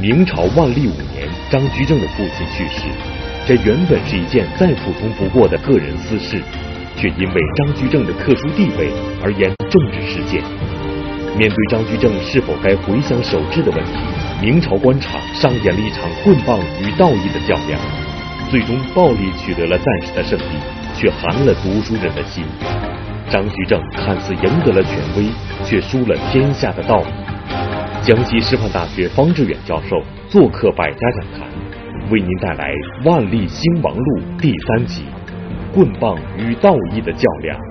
明朝万历五年，张居正的父亲去世，这原本是一件再普通不过的个人私事，却因为张居正的特殊地位而演政治事件。面对张居正是否该回乡守制的问题，明朝官场上演了一场棍棒与道义的较量，最终暴力取得了暂时的胜利，却寒了读书人的心。张居正看似赢得了权威，却输了天下的道义。江西师范大学方志远教授做客百家讲坛，为您带来《万历兴亡录》第三集：棍棒与道义的较量。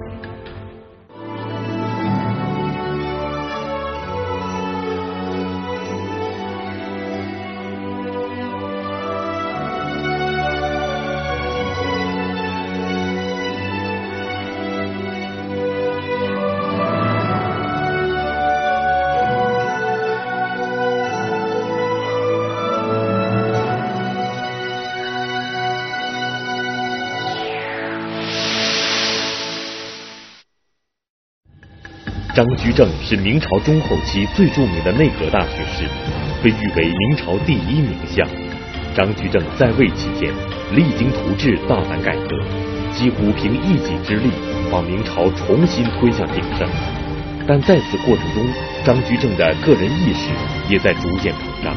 张居正是明朝中后期最著名的内阁大学士，被誉为明朝第一名相。张居正在位期间，励精图治，大胆改革，几乎凭一己之力把明朝重新推向鼎盛。但在此过程中，张居正的个人意识也在逐渐膨胀，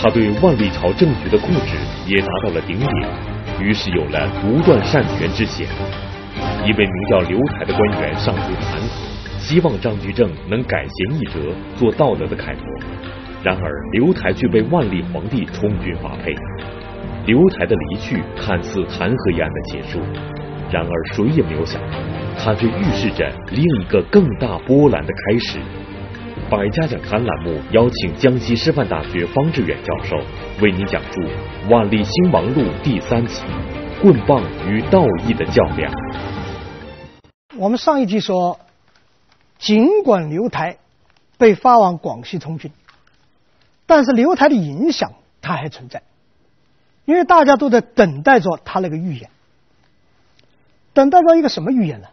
他对万历朝政局的控制也达到了顶点，于是有了独断擅权之嫌。一位名叫刘台的官员上书弹劾。希望张居正能改弦易辙，做道德的楷模。然而刘台却被万历皇帝充军发配。刘台的离去看似弹劾一案的结束，然而谁也没有想到，他却预示着另一个更大波澜的开始。百家讲坛栏目邀请江西师范大学方志远教授为您讲述《万历兴亡录》第三集：棍棒与道义的较量。我们上一集说。尽管刘台被发往广西充军，但是刘台的影响他还存在，因为大家都在等待着他那个预言，等待着一个什么预言呢？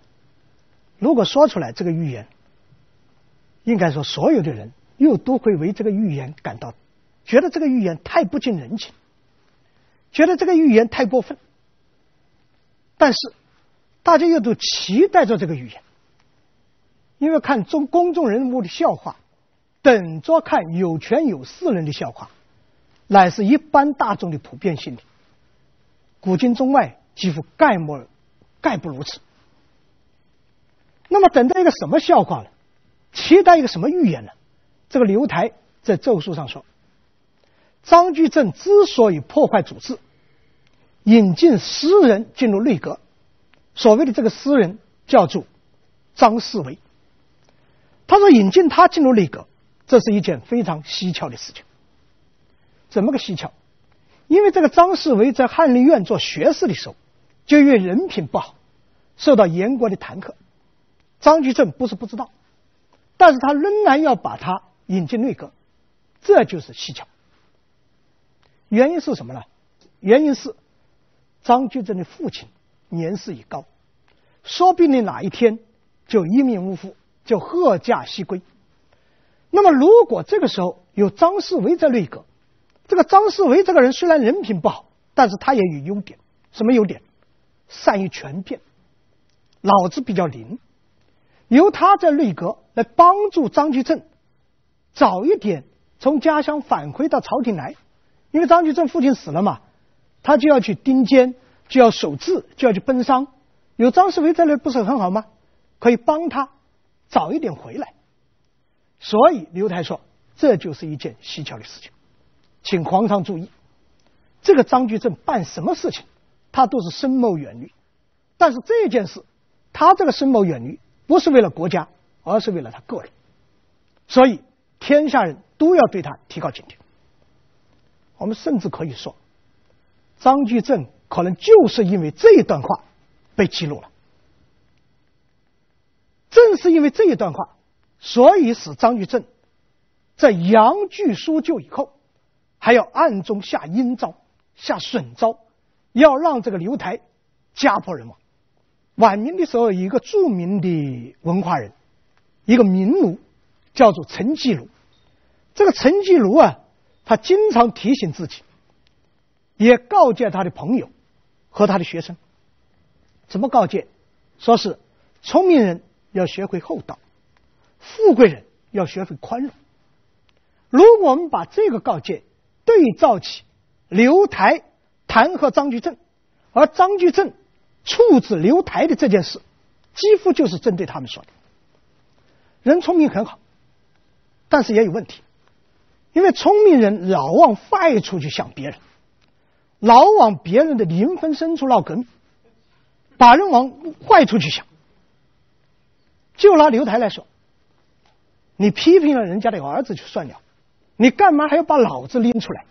如果说出来这个预言，应该说所有的人又都会为这个预言感到觉得这个预言太不近人情，觉得这个预言太过分，但是大家又都期待着这个预言。因为看中公众人物的笑话，等着看有权有势人的笑话，乃是一般大众的普遍心理。古今中外几乎概莫概不如此。那么等待一个什么笑话呢？期待一个什么预言呢？这个刘台在奏书上说：张居正之所以破坏组织，引进诗人进入内阁，所谓的这个诗人叫做张世维。他说：“引进他进入内阁，这是一件非常蹊跷的事情。怎么个蹊跷？因为这个张世维在翰林院做学士的时候，就因为人品不好，受到严国的弹劾。张居正不是不知道，但是他仍然要把他引进内阁，这就是蹊跷。原因是什么呢？原因是张居正的父亲年事已高，说不定哪一天就一命呜呼。”就贺驾西归。那么，如果这个时候有张世维在内阁，这个张世维这个人虽然人品不好，但是他也有优点。什么优点？善于权变，脑子比较灵。由他在内阁来帮助张居正早一点从家乡返回到朝廷来，因为张居正父亲死了嘛，他就要去盯监，就要守制，就要去奔丧。有张世维在那不是很好吗？可以帮他。早一点回来，所以刘台说这就是一件蹊跷的事情，请皇上注意，这个张居正办什么事情，他都是深谋远虑，但是这件事，他这个深谋远虑不是为了国家，而是为了他个人，所以天下人都要对他提高警惕。我们甚至可以说，张居正可能就是因为这一段话被记录了。正是因为这一段话，所以使张居正在杨巨书就以后，还要暗中下阴招、下损招，要让这个刘台家破人亡。晚明的时候，有一个著名的文化人，一个名儒，叫做陈继儒。这个陈继儒啊，他经常提醒自己，也告诫他的朋友和他的学生。怎么告诫？说是聪明人要学会厚道，富贵人要学会宽容。如果我们把这个告诫对照起刘台弹劾张居正，而张居正处置刘台的这件事，几乎就是针对他们说的。人聪明很好，但是也有问题，因为聪明人老往坏处去想别人，老往别人的灵魂深处闹革命，把人往坏处去想。就拿刘台来说，你批评了人家的儿子就算了，你干嘛还要把老子拎出来？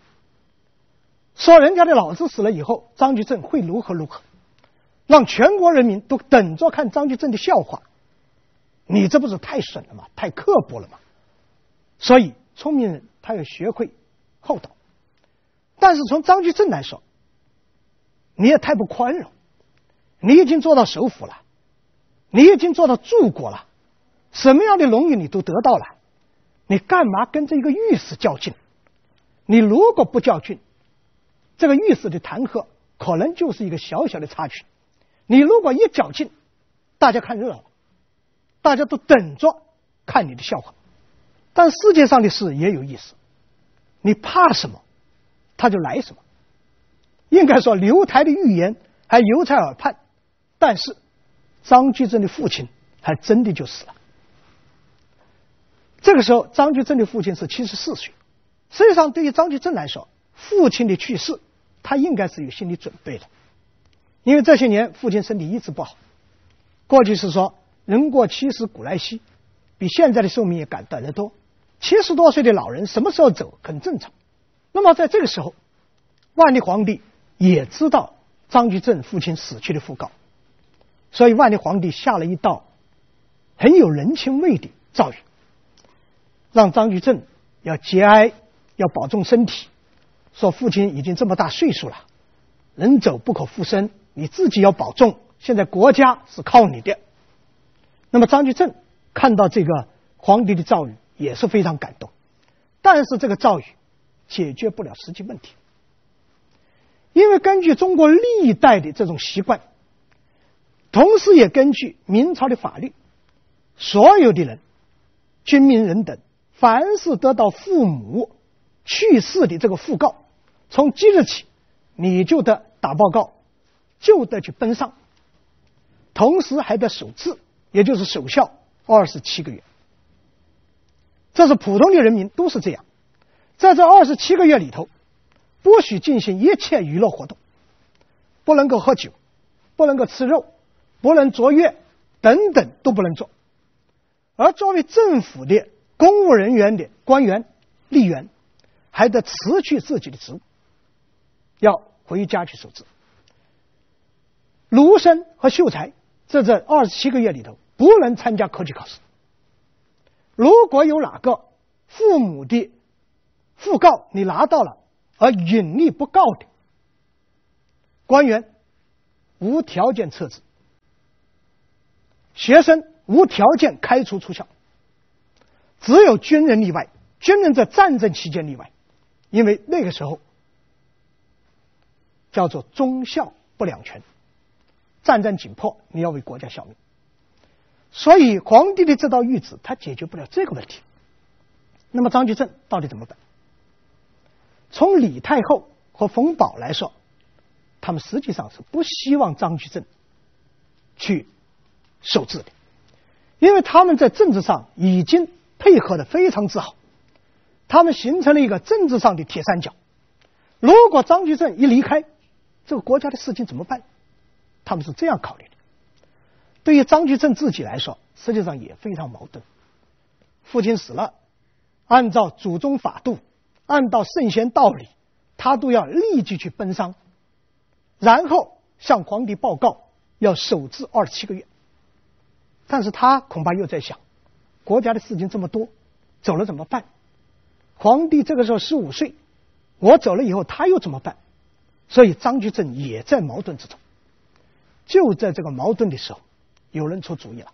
说人家的老子死了以后，张居正会如何如何，让全国人民都等着看张居正的笑话。你这不是太损了吗？太刻薄了吗？所以聪明人他要学会厚道，但是从张居正来说，你也太不宽容。你已经做到首辅了，你已经做到柱国了，什么样的荣誉你都得到了，你干嘛跟这一个御史较劲？你如果不较劲，这个御史的弹劾可能就是一个小小的插曲。你如果一较劲，大家看热闹。大家都等着看你的笑话，但世界上的事也有意思。你怕什么，他就来什么。应该说，刘台的预言还犹在耳畔，但是张居正的父亲还真的就死了。这个时候，张居正的父亲是七十四岁。实际上，对于张居正来说，父亲的去世，他应该是有心理准备的，因为这些年父亲身体一直不好。过去是说。人过七十古来稀，比现在的寿命也赶短得多。七十多岁的老人什么时候走很正常。那么在这个时候，万历皇帝也知道张居正父亲死去的讣告，所以万历皇帝下了一道很有人情味的诏谕，让张居正要节哀，要保重身体。说父亲已经这么大岁数了，人走不可复生，你自己要保重。现在国家是靠你的。那么张居正看到这个皇帝的诏谕也是非常感动，但是这个诏谕解决不了实际问题，因为根据中国历代的这种习惯，同时也根据明朝的法律，所有的人，军民人等，凡是得到父母去世的这个讣告，从即日起你就得打报告，就得去奔丧，同时还得守制。也就是守孝二十七个月，这是普通的人民都是这样，在这二十七个月里头，不许进行一切娱乐活动，不能够喝酒，不能够吃肉，不能卓越，等等都不能做。而作为政府的公务人员的官员、吏员，还得辞去自己的职务，要回家去守制。卢生和秀才在这二十七个月里头。不能参加科举考试。如果有哪个父母的讣告你拿到了，而隐匿不告的官员，无条件撤职；学生无条件开除出校。只有军人例外，军人在战争期间例外，因为那个时候叫做忠孝不两全，战争紧迫，你要为国家效命。所以皇帝的这道谕旨，他解决不了这个问题。那么张居正到底怎么办？从李太后和冯保来说，他们实际上是不希望张居正去受制的，因为他们在政治上已经配合的非常之好，他们形成了一个政治上的铁三角。如果张居正一离开，这个国家的事情怎么办？他们是这样考虑的。对于张居正自己来说，实际上也非常矛盾。父亲死了，按照祖宗法度，按照圣贤道理，他都要立即去奔丧，然后向皇帝报告要守制二十七个月。但是他恐怕又在想，国家的事情这么多，走了怎么办？皇帝这个时候十五岁，我走了以后他又怎么办？所以张居正也在矛盾之中。就在这个矛盾的时候。有人出主意了，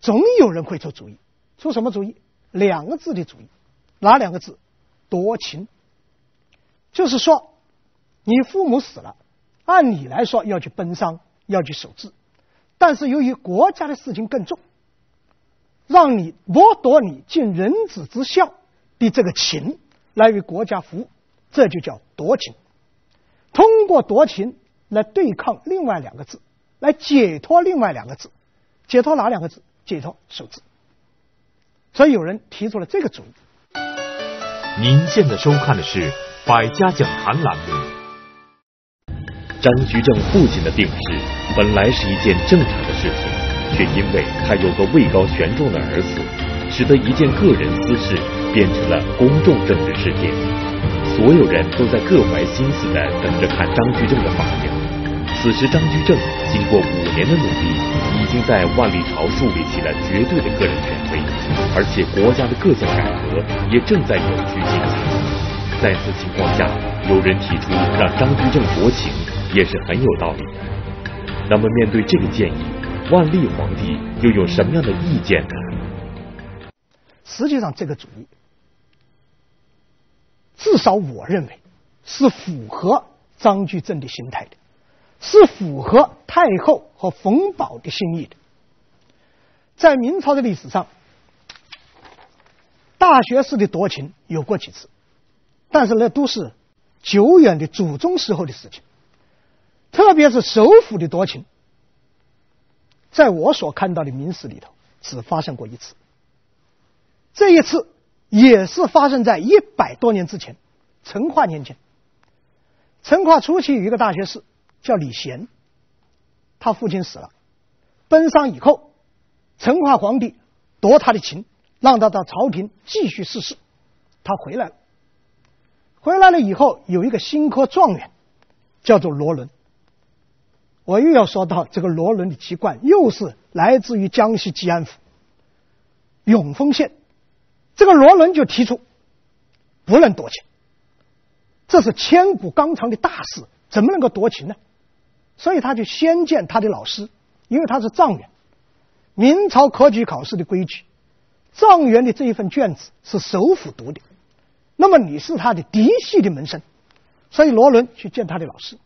总有人会出主意。出什么主意？两个字的主意。哪两个字？夺情，就是说，你父母死了，按理来说要去奔丧，要去守制，但是由于国家的事情更重，让你剥夺你尽人子之孝的这个情来为国家服务，这就叫夺情。通过夺情来对抗另外两个字，来解脱另外两个字，解脱哪两个字？解脱守字。所以有人提出了这个主意。您现在收看的是《百家讲坛》栏目。张居正父亲的病逝本来是一件正常的事情，却因为他有个位高权重的儿子，使得一件个人私事变成了公众政治事件。所有人都在各怀心思的等着看张居正的反应。此时，张居正经过五年的努力，已经在万历朝树立起了绝对的个人权威，而且国家的各项改革也正在有序进行。在此情况下，有人提出让张居正夺情，也是很有道理的。那么，面对这个建议，万历皇帝又有什么样的意见呢？实际上，这个主意，至少我认为是符合张居正的心态的。是符合太后和冯保的心意的。在明朝的历史上，大学士的夺情有过几次，但是那都是久远的祖宗时候的事情。特别是首辅的夺情，在我所看到的明史里头，只发生过一次。这一次也是发生在一百多年之前，成化年间。成化初期有一个大学士。叫李贤，他父亲死了，奔丧以后，成化皇帝夺他的情，让他到朝廷继续逝世。他回来了，回来了以后，有一个新科状元，叫做罗伦。我又要说到这个罗伦的籍贯，又是来自于江西吉安府永丰县。这个罗伦就提出不能夺情，这是千古纲常的大事，怎么能够夺情呢？所以他就先见他的老师，因为他是状元。明朝科举考试的规矩，状元的这一份卷子是首辅读的。那么你是他的嫡系的门生，所以罗伦去见他的老师，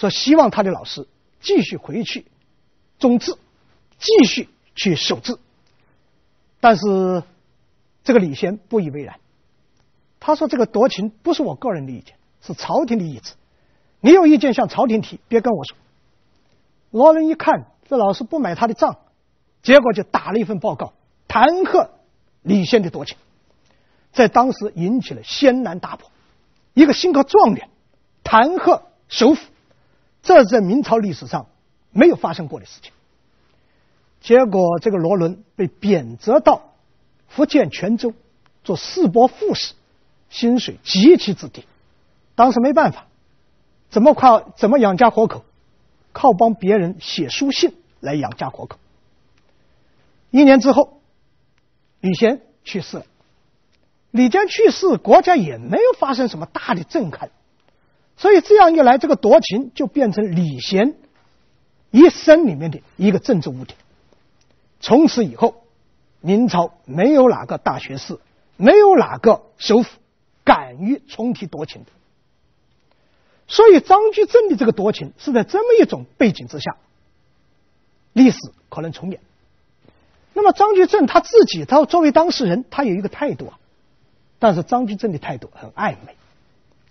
说希望他的老师继续回去中制，继续去守制。但是这个李贤不以为然，他说：“这个夺情不是我个人的意见，是朝廷的意志。”你有意见向朝廷提，别跟我说。罗伦一看这老师不买他的账，结果就打了一份报告，弹劾李贤的夺情，在当时引起了轩然大波。一个新科状元弹劾首辅，这在明朝历史上没有发生过的事情。结果这个罗伦被贬谪到福建泉州做四伯副使，薪水极其之低，当时没办法。怎么靠怎么养家活口？靠帮别人写书信来养家活口。一年之后，李贤去世了。李坚去世，国家也没有发生什么大的震撼，所以这样一来，这个夺情就变成李贤一生里面的一个政治污点。从此以后，明朝没有哪个大学士，没有哪个首辅敢于重提夺情的。所以张居正的这个夺情是在这么一种背景之下，历史可能重演。那么张居正他自己，他作为当事人，他有一个态度啊。但是张居正的态度很暧昧，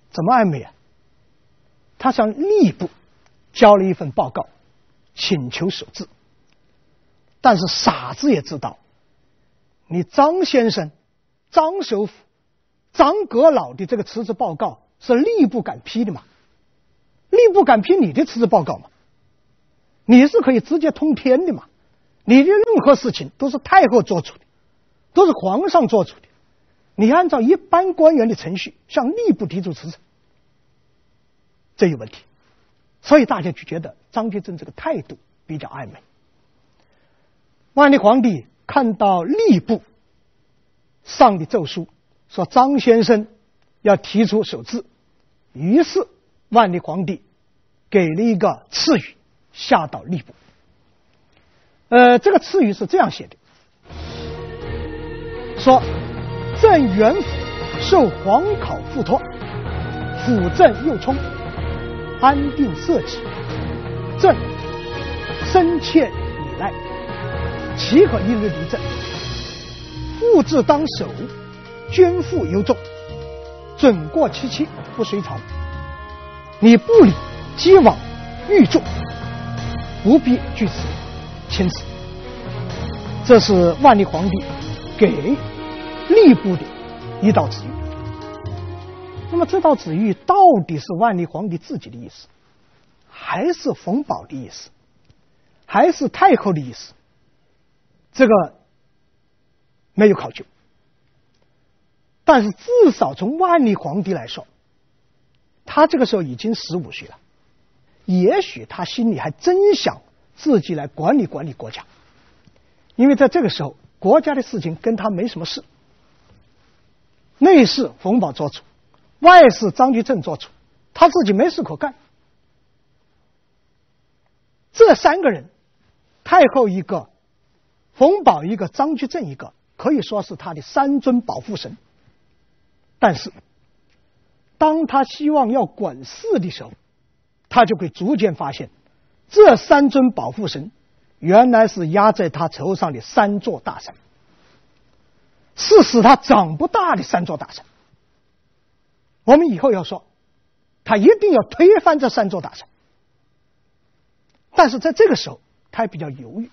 怎么暧昧啊？他向吏部交了一份报告，请求守制。但是傻子也知道，你张先生、张首府、张阁老的这个辞职报告是吏部敢批的嘛？吏部敢批你的辞职报告吗？你是可以直接通天的嘛？你的任何事情都是太后做主的，都是皇上做主的。你按照一般官员的程序向吏部提出辞呈，这有问题。所以大家就觉得张居正这个态度比较暧昧。万历皇帝看到吏部上的奏书，说张先生要提出首字，于是。万历皇帝给了一个赐语，下到吏部。呃，这个赐语是这样写的：说，朕元府受皇考附托，辅政右冲，安定社稷，朕深切以赖，岂可一日离政？父志当守，君父尤重，准过其期不随朝。你不理既往欲重，不必据此钦此。这是万历皇帝给吏部的一道旨意。那么这道旨谕到底是万历皇帝自己的意思，还是冯保的意思，还是太后的意思？这个没有考究。但是至少从万历皇帝来说，他这个时候已经十五岁了，也许他心里还真想自己来管理管理国家。因为在这个时候，国家的事情跟他没什么事，内事冯保做主，外事张居正做主，他自己没事可干。这三个人，太后一个，冯保一个，张居正一个，可以说是他的三尊保护神。但是，当他希望要管事的时候，他就会逐渐发现，这三尊保护神。原来是压在他头上的三座大山，是使他长不大的三座大山。我们以后要说，他一定要推翻这三座大山。但是在这个时候，他还比较犹豫。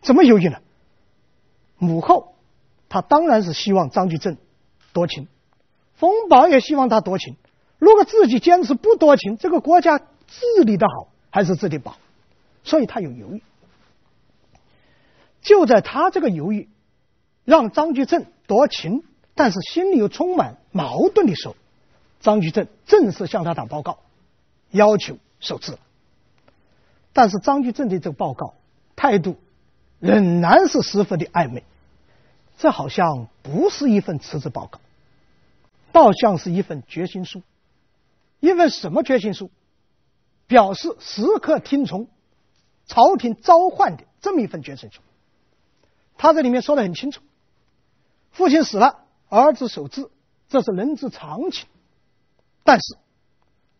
怎么犹豫呢？母后，他当然是希望张居正夺情，冯保也希望他夺情。如果自己坚持不夺情，这个国家治理的好还是治理不好？所以他有犹豫。就在他这个犹豫，让张居正夺情，但是心里又充满矛盾的时候，张居正正式向他打报告，要求受制。但是张居正的这个报告态度仍然是十分的暧昧，这好像不是一份辞职报告，倒像是一份决心书，一份什么决心书？表示时刻听从朝廷召唤的这么一份决心书。他这里面说的很清楚，父亲死了，儿子守制，这是人之常情。但是，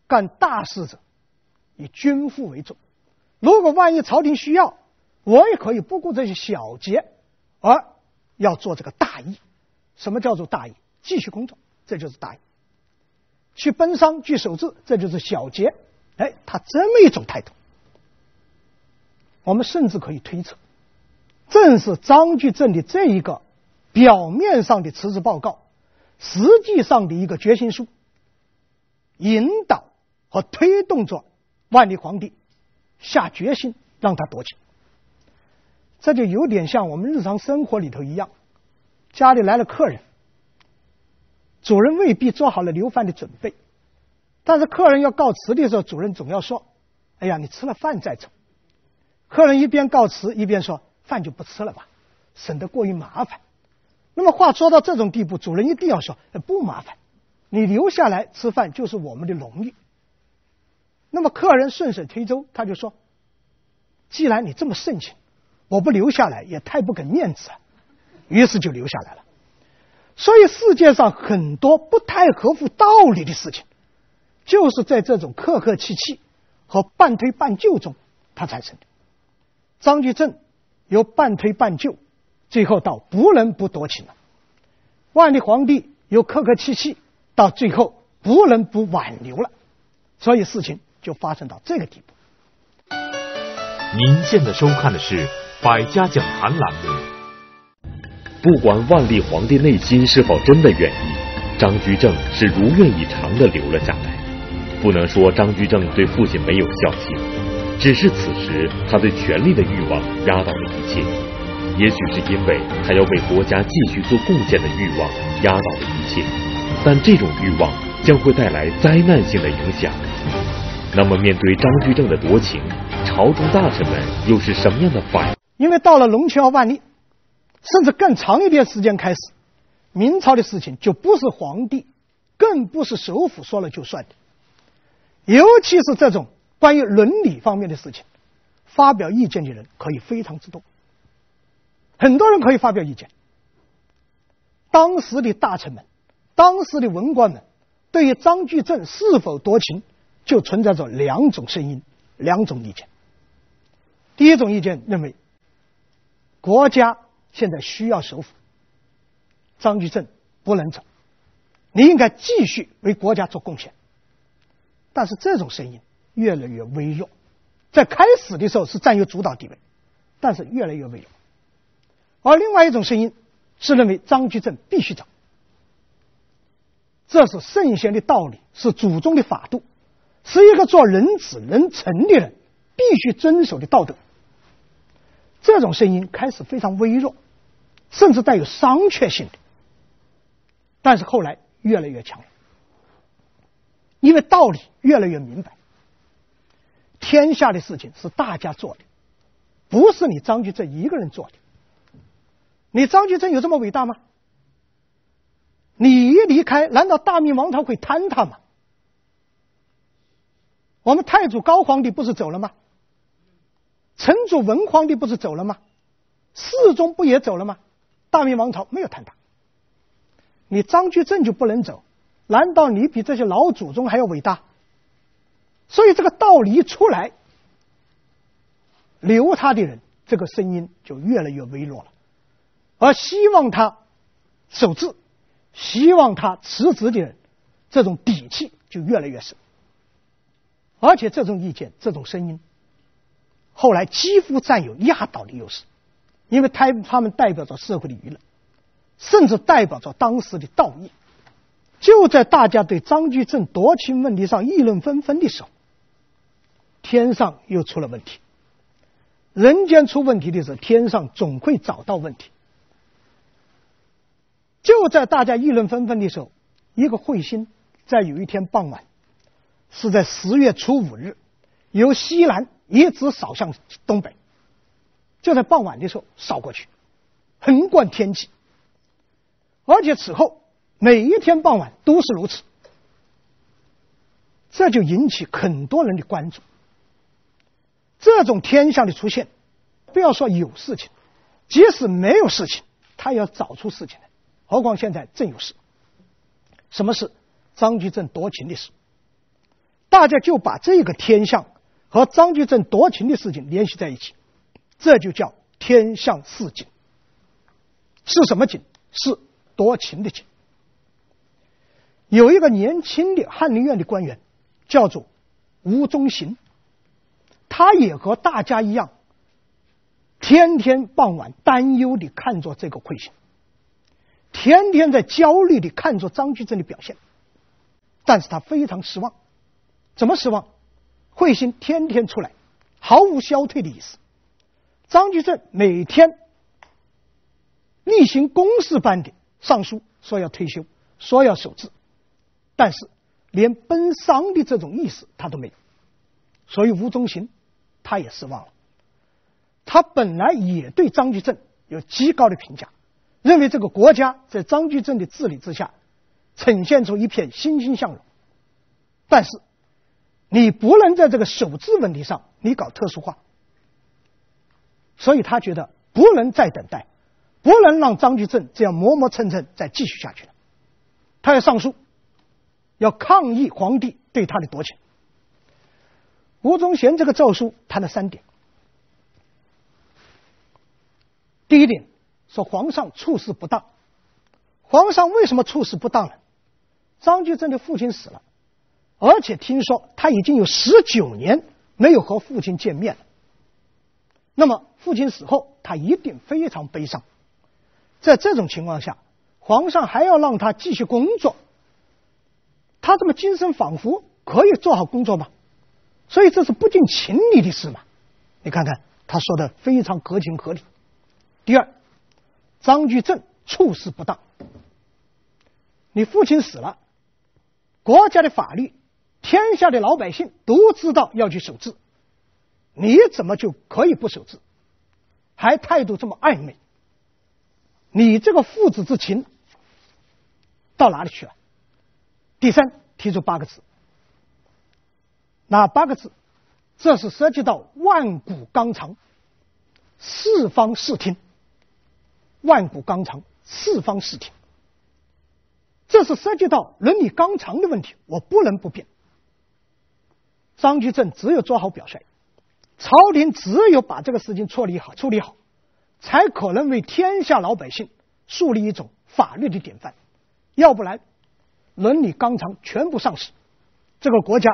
干大事者以君父为重。如果万一朝廷需要，我也可以不顾这些小节，而要做这个大义。什么叫做大义？继续工作，这就是大义。去奔丧，去守制，这就是小节。哎，他这么一种态度，我们甚至可以推测。正是张居正的这一个表面上的辞职报告，实际上的一个决心书，引导和推动着万历皇帝下决心让他夺权。这就有点像我们日常生活里头一样，家里来了客人，主人未必做好了留饭的准备，但是客人要告辞的时候，主人总要说：“哎呀，你吃了饭再走。”客人一边告辞一边说。饭就不吃了吧，省得过于麻烦。那么话说到这种地步，主人一定要说不麻烦，你留下来吃饭就是我们的荣誉。那么客人顺水推舟，他就说：“既然你这么盛情，我不留下来也太不给面子了。”于是就留下来了。所以世界上很多不太合乎道理的事情，就是在这种客客气气和半推半就中它产生的。张居正。由半推半就，最后到不能不多情了。万历皇帝由客客气气，到最后不能不挽留了。所以事情就发生到这个地步。您现在收看的是《百家讲坛》栏目。不管万历皇帝内心是否真的愿意，张居正是如愿以偿的留了下来。不能说张居正对父亲没有孝心。只是此时，他对权力的欲望压倒了一切。也许是因为他要为国家继续做贡献的欲望压倒了一切，但这种欲望将会带来灾难性的影响。那么，面对张居正的夺情，朝中大臣们又是什么样的反应？因为到了隆庆万历，甚至更长一点时间开始，明朝的事情就不是皇帝，更不是首辅说了就算的，尤其是这种。关于伦理方面的事情，发表意见的人可以非常之多，很多人可以发表意见。当时的大臣们当时的文官们对于张居正是否夺情，就存在着两种声音、两种意见。第一种意见认为，国家现在需要首辅，张居正不能走，你应该继续为国家做贡献。但是这种声音越来越微弱，在开始的时候是占有主导地位，但是越来越微弱。而另外一种声音是认为张居正必须走，这是圣贤的道理，是祖宗的法度，是一个做人子人臣的人必须遵守的道德。这种声音开始非常微弱，甚至带有商榷性的，但是后来越来越强烈，因为道理越来越明白，天下的事情是大家做的，不是你张居正一个人做的。你张居正有这么伟大吗？你一离开，难道大明王朝会坍塌吗？我们太祖高皇帝不是走了吗？成祖文皇帝不是走了吗？世宗不也走了吗？大明王朝没有坍塌。你张居正就不能走？难道你比这些老祖宗还要伟大？所以这个道理一出来，留他的人这个声音就越来越微弱了。而希望他守制、希望他辞职的人，这种底气就越来越深。而且这种意见、这种声音，后来几乎占有压倒的优势，因为他他们代表着社会的舆论，甚至代表着当时的道义。就在大家对张居正夺亲问题上议论纷纷的时候，天上又出了问题。人间出问题的时候，天上总会找到问题。就在大家议论纷纷的时候，一个彗星在有一天傍晚，是在十月初五日，由西南一直扫向东北。就在傍晚的时候扫过去，横贯天际，而且此后每一天傍晚都是如此。这就引起很多人的关注。这种天象的出现，不要说有事情，即使没有事情，他也要找出事情来。何况现在正有事，什么事？张居正夺情的事。大家就把这个天象和张居正夺情的事情联系在一起，这就叫天象示警。是什么警？是夺情的警。有一个年轻的翰林院的官员，叫做吴宗行，他也和大家一样，天天傍晚担忧的看着这个彗星。天天在焦虑的看着张居正的表现，但是他非常失望。怎么失望？彗星天天出来，毫无消退的意思。张居正每天例行公事般的上书说要退休，说要守制，但是连奔丧的这种意思他都没有。所以吴宗行他也失望了。他本来也对张居正有极高的评价。认为这个国家在张居正的治理之下，呈现出一片欣欣向荣。但是，你不能在这个守制问题上你搞特殊化，所以他觉得不能再等待，不能让张居正这样磨磨蹭蹭再继续下去了。他要上书，要抗议皇帝对他的夺权。吴宗宪这个奏书谈了三点，第一点。说皇上处事不当，皇上为什么处事不当呢？张居正的父亲死了，而且听说他已经有十九年没有和父亲见面了。那么父亲死后，他一定非常悲伤。在这种情况下，皇上还要让他继续工作，他这么精神恍惚，可以做好工作吗？所以这是不近情理的事嘛。你看看他说的非常合情合理。第二。张居正处事不当，你父亲死了，国家的法律，天下的老百姓都知道要去守制，你怎么就可以不守制？还态度这么暧昧，你这个父子之情到哪里去了？第三，提出八个字，哪八个字？这是涉及到万古纲常，四方视听。万古纲常，四方视听。这是涉及到伦理纲常的问题，我不能不变。张居正只有做好表率，朝廷只有把这个事情处理好，处理好，才可能为天下老百姓树立一种法律的典范。要不然，伦理纲常全部丧失，这个国家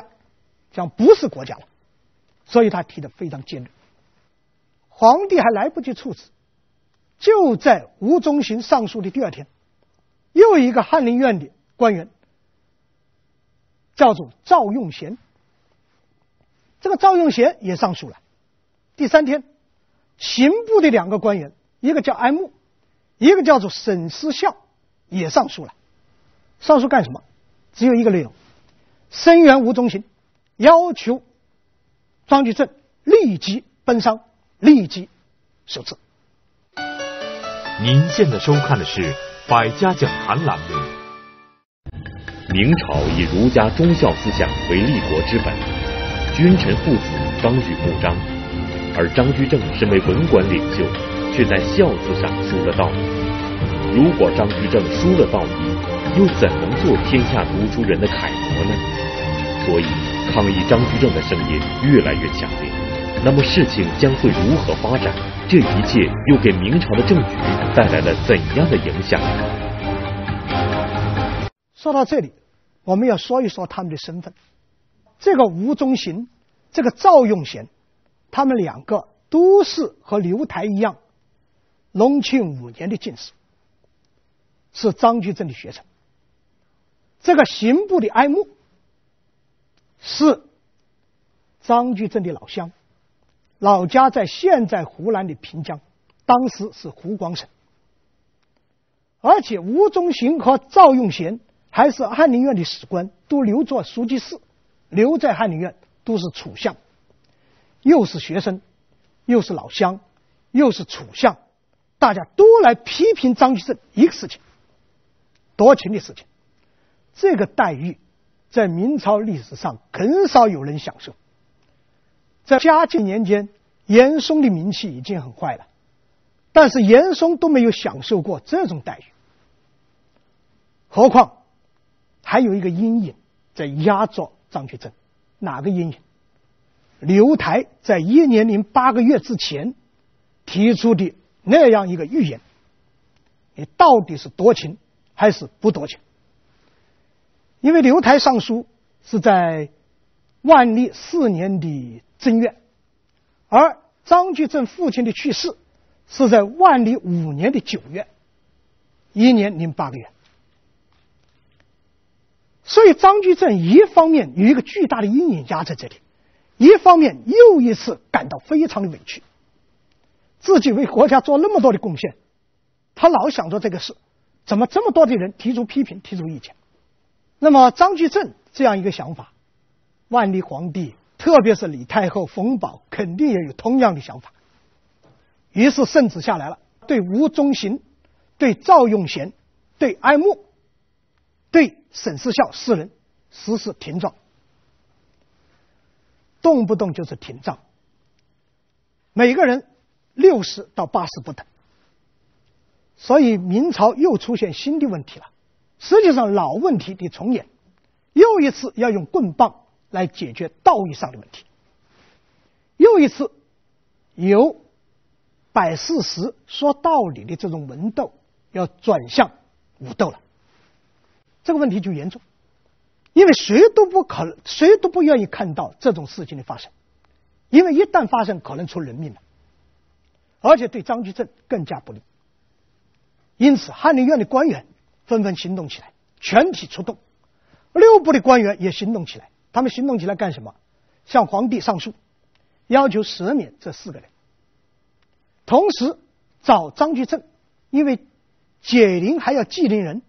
将不是国家了。所以他提的非常尖锐。皇帝还来不及处置，就在吴忠行上书的第二天，又一个翰林院的官员叫做赵用贤。这个赵用贤也上书了。第三天，刑部的两个官员，一个叫安牧，一个叫做沈思孝，也上书了。上书干什么？只有一个内容：声援吴忠行，要求张居正立即奔丧，立即受赐。您现在收看的是《百家讲坛》栏目。明朝以儒家忠孝思想为立国之本。君臣父子，纲举目张，而张居正身为文官领袖，却在孝字上输了道义。如果张居正输了道义，又怎能做天下读书人的楷模呢？所以，抗议张居正的声音越来越强烈。那么，事情将会如何发展？这一切又给明朝的政局带来了怎样的影响？说到这里，我们要说一说他们的身份。这个吴忠行，这个赵用贤，他们两个都是和刘台一样，隆庆五年的进士，是张居正的学生。这个刑部的哀牧，是张居正的老乡，老家在现在湖南的平江，当时是湖广省。而且吴宗行和赵用贤还是翰林院的史官，都留作书记室。留在翰林院都是储相，又是学生，又是老乡，又是储相，大家都来批评张居正一个事情，夺情的事情。这个待遇在明朝历史上很少有人享受。在嘉靖年间，严嵩的名气已经很坏了，但是严嵩都没有享受过这种待遇，何况还有一个阴影在压着。张居正哪个阴影？刘台在一年零八个月之前提出的那样一个预言，你到底是夺情还是不夺情？因为刘台上书是在万历四年的正月，而张居正父亲的去世是在万历五年的九月，一年零八个月。所以，张居正一方面有一个巨大的阴影压在这里，一方面又一次感到非常的委屈。自己为国家做那么多的贡献，他老想着这个事，怎么这么多的人提出批评、提出意见？那么，张居正这样一个想法，万历皇帝，特别是李太后冯保，肯定也有同样的想法。于是圣旨下来了，对吴忠行、对赵用贤、对哀牧。对沈世孝四人实施停杖，动不动就是停杖，每个人六十到八十不等。所以明朝又出现新的问题了。实际上老问题的重演，又一次要用棍棒来解决道义上的问题，又一次由摆事实、说道理的这种文斗，要转向武斗了。这个问题就严重，因为谁都不可，谁都不愿意看到这种事情的发生，因为一旦发生，可能出人命了，而且对张居正更加不利。因此，翰林院的官员纷纷行动起来，全体出动，六部的官员也行动起来。他们行动起来干什么？向皇帝上书，要求赦免这四个人，同时找张居正，因为解铃还要系铃人。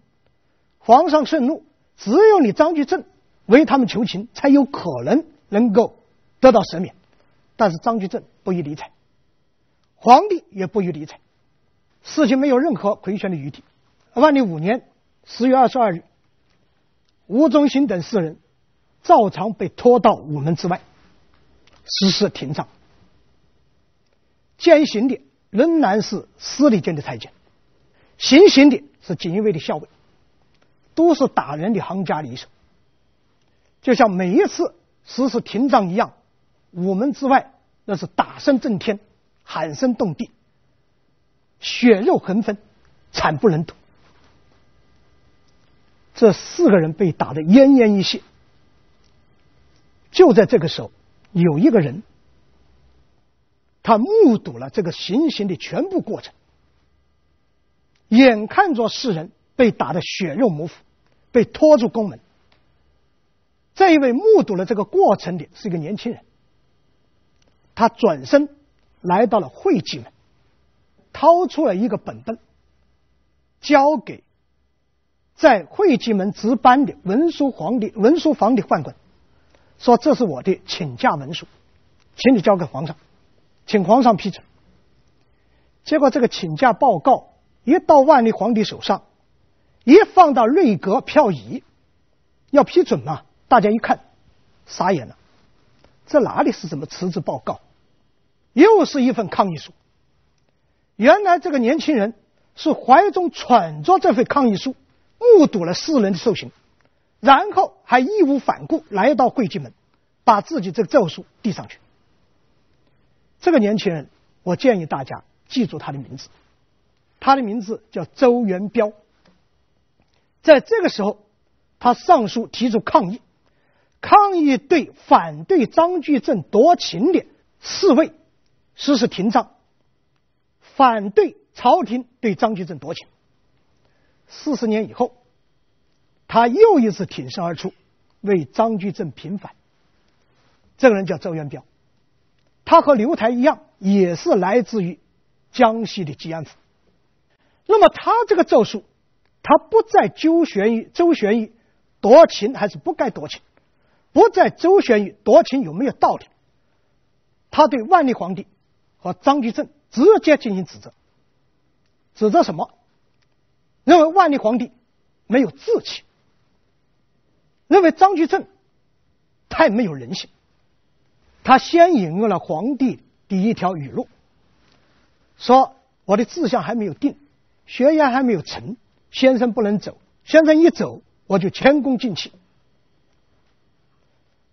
皇上盛怒，只有你张居正为他们求情，才有可能能够得到赦免。但是张居正不予理睬，皇帝也不予理睬，事情没有任何回旋的余地。万历五年十月二十二日，吴忠兴等四人照常被拖到午门之外，实施廷杖。监刑的仍然是司礼监的太监，行刑的是锦衣卫的校尉。都是打人的行家里手，就像每一次实施廷杖一样，午门之外那是打声震天，喊声动地，血肉横飞，惨不忍睹。这四个人被打得奄奄一息。就在这个时候，有一个人，他目睹了这个行刑的全部过程，眼看着世人被打得血肉模糊，被拖入宫门。这一位目睹了这个过程的是一个年轻人，他转身来到了会稽门，掏出了一个本本，交给在会稽门值班的文书皇帝文书房的宦官。说这是我的请假文书，请你交给皇上，请皇上批准。结果这个请假报告一到万历皇帝手上，一放到内阁票仪，要批准嘛？大家一看，傻眼了，这哪里是什么辞职报告，又是一份抗议书。原来这个年轻人是怀中揣着这份抗议书，目睹了世人的受刑。然后还义无反顾来到会稽门，把自己这个奏书递上去。这个年轻人，我建议大家记住他的名字，他的名字叫周元彪。在这个时候，他上书提出抗议，抗议对反对张居正夺情的侍卫实施廷杖，反对朝廷对张居正夺情。四十年以后。他又一次挺身而出，为张居正平反。这个人叫周元彪，他和刘台一样，也是来自于江西的吉安府。那么他这个奏疏，他不再周旋于周旋于夺情还是不该夺情，不再周旋于夺情有没有道理。他对万历皇帝和张居正直接进行指责，指责什么？认为万历皇帝没有志气。认为张居正太没有人性，他先引用了皇帝第一条语录，说我的志向还没有定，学业还没有成，先生不能走，先生一走我就前功尽弃。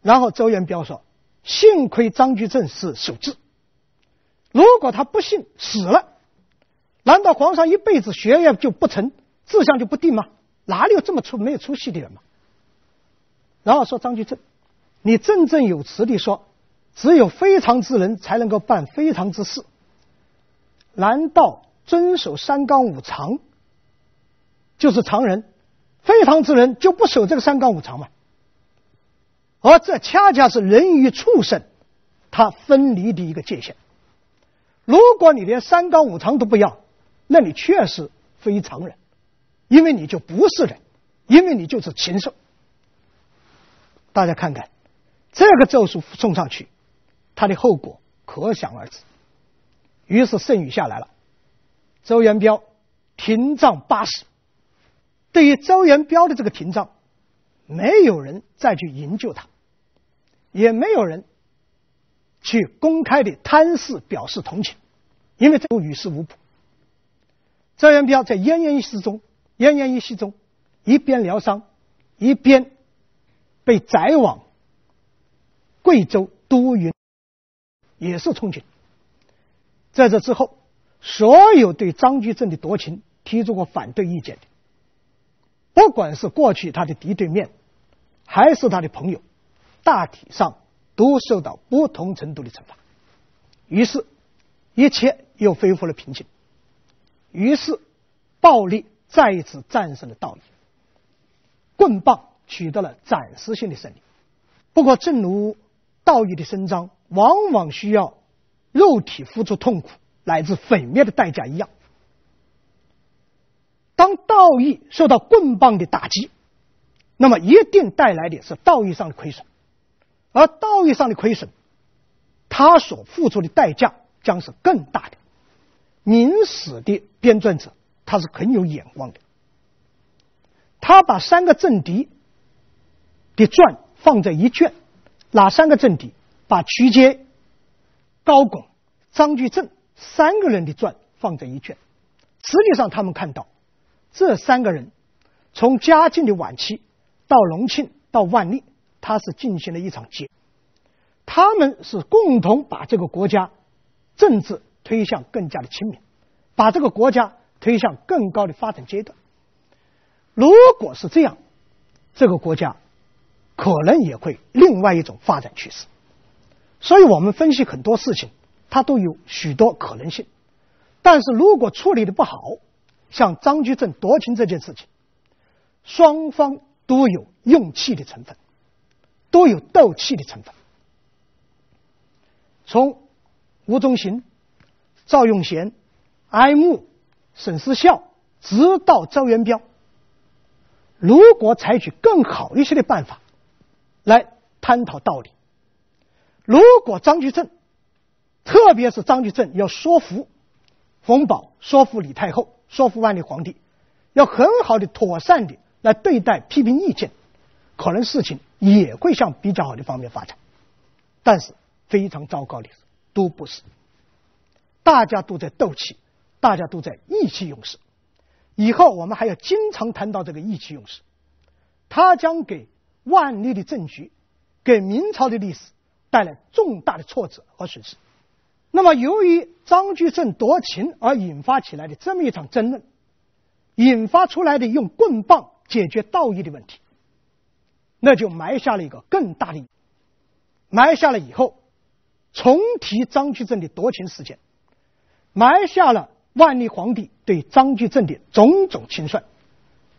然后周元彪说，幸亏张居正是守志，如果他不幸死了，难道皇上一辈子学业就不成，志向就不定吗？哪里有这么出没有出息的人嘛？然后说张居正，你振振有词地说，只有非常之人才能够办非常之事。难道遵守三纲五常就是常人？非常之人就不守这个三纲五常吗？而这恰恰是人与畜生他分离的一个界限。如果你连三纲五常都不要，那你确实非常人，因为你就不是人，因为你就是禽兽。大家看看，这个奏书送上去，它的后果可想而知。于是圣谕下来了，周元彪廷杖八十。对于周元彪的这个廷杖，没有人再去营救他，也没有人去公开的摊事表示同情，因为这个于事无补。周元彪在奄奄一息中，奄奄一息中，一边疗伤，一边。被载往贵州都匀，也是从军。在这之后，所有对张居正的夺情提出过反对意见的，不管是过去他的敌对面，还是他的朋友，大体上都受到不同程度的惩罚。于是，一切又恢复了平静。于是，暴力再一次战胜了道义，棍棒。取得了暂时性的胜利。不过，正如道义的伸张往往需要肉体付出痛苦乃至毁灭的代价一样，当道义受到棍棒的打击，那么一定带来的是道义上的亏损，而道义上的亏损，他所付出的代价将是更大的。明史的编撰者他是很有眼光的，他把三个政敌。的传放在一卷，哪三个政敌？把徐阶、高拱、张居正三个人的传放在一卷。实际上，他们看到这三个人从嘉靖的晚期到隆庆到万历，他是进行了一场劫。他们是共同把这个国家政治推向更加的清明，把这个国家推向更高的发展阶段。如果是这样，这个国家可能也会另外一种发展趋势。所以我们分析很多事情，它都有许多可能性。但是如果处理的不好，像张居正夺情这件事情，双方都有用气的成分，都有斗气的成分。从吴宗宪、赵永贤、哀慕、沈思孝，直到周元彪，如果采取更好一些的办法来探讨道理，如果张居正，特别是张居正要说服冯保、说服李太后、说服万历皇帝，要很好的、妥善的来对待批评意见，可能事情也会向比较好的方面发展。但是。非常糟糕的都不是，大家都在斗气，大家都在意气用事。以后我们还要经常谈到这个意气用事，它将给万历的政局、给明朝的历史带来重大的挫折和损失。那么，由于张居正夺情而引发起来的这么一场争论，引发出来的用棍棒解决道义的问题，那就埋下了一个更大的，埋下了以后。重提张居正的夺情事件，埋下了万历皇帝对张居正的种种清算。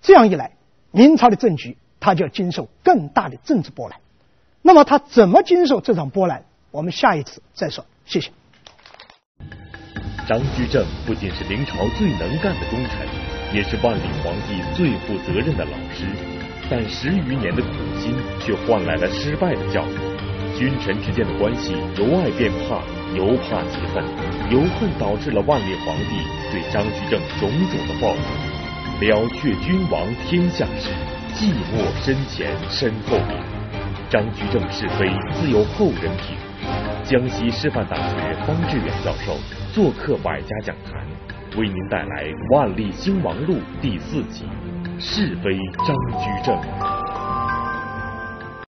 这样一来，明朝的政局他就要经受更大的政治波澜。那么他怎么经受这场波澜？我们下一次再说。谢谢。张居正不仅是明朝最能干的忠臣，也是万历皇帝最负责任的老师。但十余年的苦心，却换来了失败的教训。君臣之间的关系由爱变怕，由怕及恨，由恨导致了万历皇帝对张居正种种的报复。了却君王天下事，寂寞身前身后事。张居正是非自有后人评。江西师范大学方志远教授做客百家讲坛，为您带来《万历兴亡录》第四集：是非张居正。